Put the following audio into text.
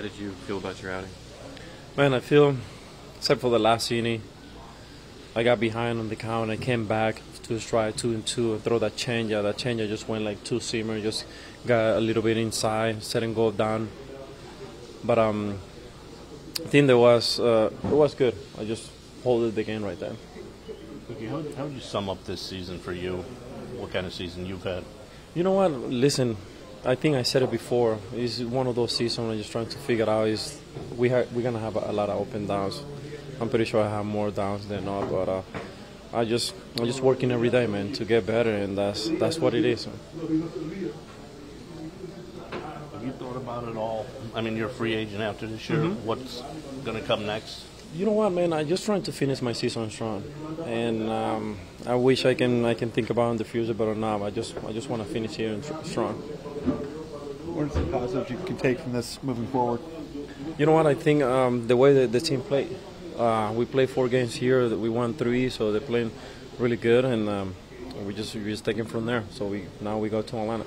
How did you feel about your outing? Man, I feel, except for the last inning, I got behind on the count. I came back to strike two and two and throw that change. That change I just went like two seamer, just got a little bit inside, setting goal down. But um, I think there was uh, it was good. I just holded the game right there. Okay, how, how would you sum up this season for you? What kind of season you've had? You know what? Listen, I think I said it before. It's one of those seasons I'm just trying to figure out is we ha- we're gonna have a, a, lot of up and downs. I'm pretty sure I have more downs than not, but uh, I just I'm just working every day, man, to get better, and that's that's what it is. Have you thought about it all? I mean, you're a free agent after this year. Mm-hmm. What's going to come next? You know what, man? I'm just trying to finish my season strong, and um, I wish I can I can think about in the future, but not. I just I just want to finish here and strong. What are some positives you can take from this moving forward? You know what? I think um, the way that the team played. Uh, we played four games here. That we won three, so they're playing really good, and um, we just we just taking from there. So we now we go to Atlanta.